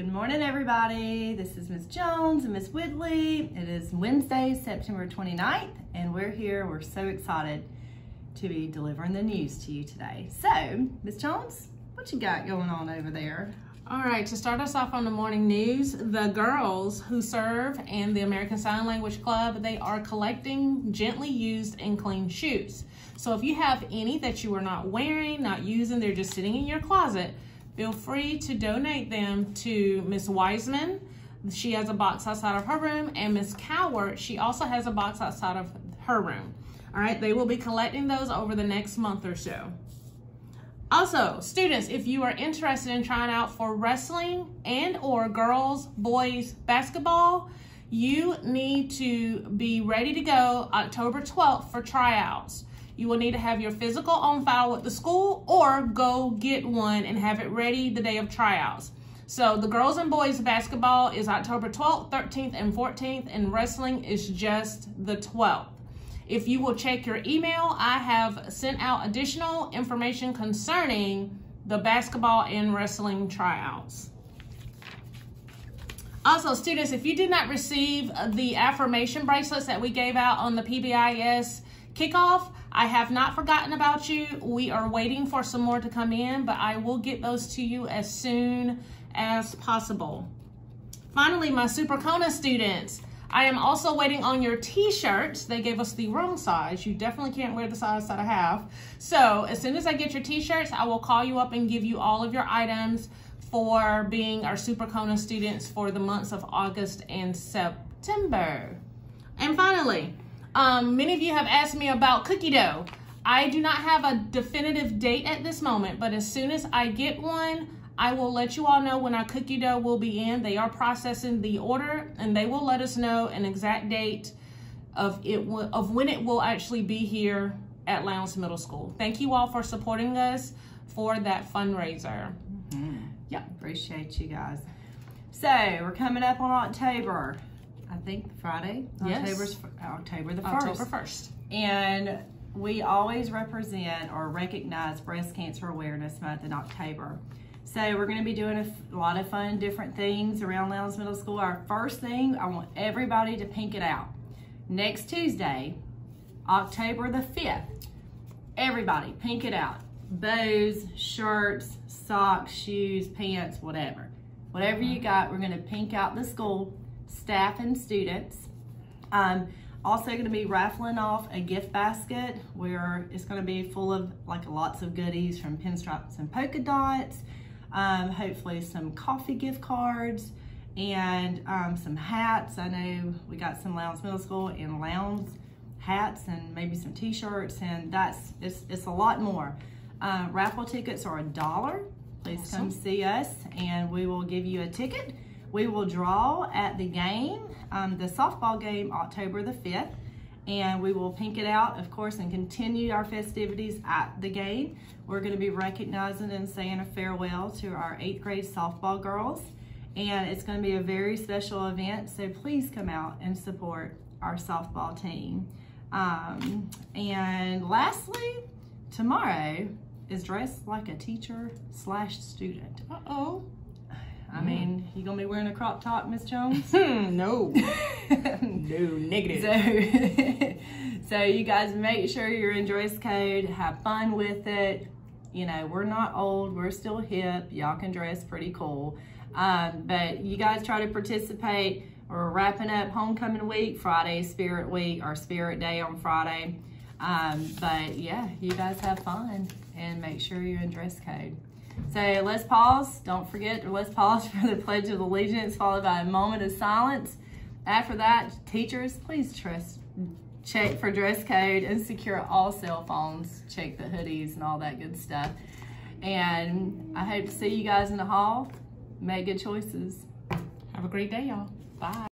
Good morning, everybody. This is Miss Jones and Miss Whitley. It is Wednesday, September 29th, and we're here. We're so excited to be delivering the news to you today. So, Miss Jones, what you got going on over there? All right, to start us off on the morning news, the girls who serve in the American Sign Language Club, they are collecting gently used and clean shoes. So if you have any that you are not wearing, not using, they're just sitting in your closet, feel free to donate them to Miss Wiseman. She has a box outside of her room, and Miss Cowart, she also has a box outside of her room. All right, they will be collecting those over the next month or so. Also, students, if you are interested in trying out for wrestling and or girls, boys basketball, you need to be ready to go October 12th for tryouts. You will need to have your physical on file with the school or go get one and have it ready the day of tryouts. So the girls and boys basketball is October 12th, 13th, and 14th, and wrestling is just the 12th. If you will check your email, I have sent out additional information concerning the basketball and wrestling tryouts. Also, students, if you did not receive the affirmation bracelets that we gave out on the PBIS kickoff, I have not forgotten about you. We are waiting for some more to come in, but I will get those to you as soon as possible. Finally, my Super Kona students, I am also waiting on your t-shirts. They gave us the wrong size. You definitely can't wear the size that I have. So as soon as I get your t-shirts, I will call you up and give you all of your items for being our Super Kona students for the months of August and September. And finally, um, many of you have asked me about cookie dough. I do not have a definitive date at this moment, but as soon as I get one, I will let you all know when our cookie dough will be in. They are processing the order and they will let us know an exact date of it of when it will actually be here at Lowndes Middle School. Thank you all for supporting us for that fundraiser. Mm -hmm. Yeah, appreciate you guys. So we're coming up on October. I think Friday. Yes. October's uh, October the first. October first. And we always represent or recognize Breast Cancer Awareness Month in October. So we're going to be doing a, lot of fun, different things around Lowndes Middle School. Our first thing, I want everybody to pink it out. Next Tuesday, October the 5th, everybody pink it out. Bows, shirts, socks, shoes, pants, whatever. Whatever you got, we're going to pink out the school, staff and students. Um, also going to be raffling off a gift basket where it's going to be full of like lots of goodies from pinstripes and polka dots um, hopefully some coffee gift cards and um, some hats. I know we got some Lowndes Middle School and Lowndes hats and maybe some t-shirts and that's, it's, it's a lot more. Uh, raffle tickets are a dollar. Please awesome. come see us and we will give you a ticket. We will draw at the game, um, the softball game, October the 5th and we will pink it out, of course, and continue our festivities at the game. We're gonna be recognizing and saying a farewell to our eighth grade softball girls, and it's gonna be a very special event, so please come out and support our softball team. Um, and lastly, tomorrow is dressed like a teacher slash student. Uh-oh. I mean, you gonna be wearing a crop top, Miss Jones? no. no, negative. So, so you guys make sure you're in dress code, have fun with it. You know, we're not old, we're still hip. Y'all can dress pretty cool. Um, but you guys try to participate. We're wrapping up homecoming week, Friday, spirit week, or spirit day on Friday. Um, but yeah, you guys have fun and make sure you're in dress code. So let's pause. Don't forget, let's pause for the Pledge of Allegiance, followed by a moment of silence. After that, teachers, please trust, check for dress code and secure all cell phones. Check the hoodies and all that good stuff. And I hope to see you guys in the hall. Make good choices. Have a great day, y'all. Bye.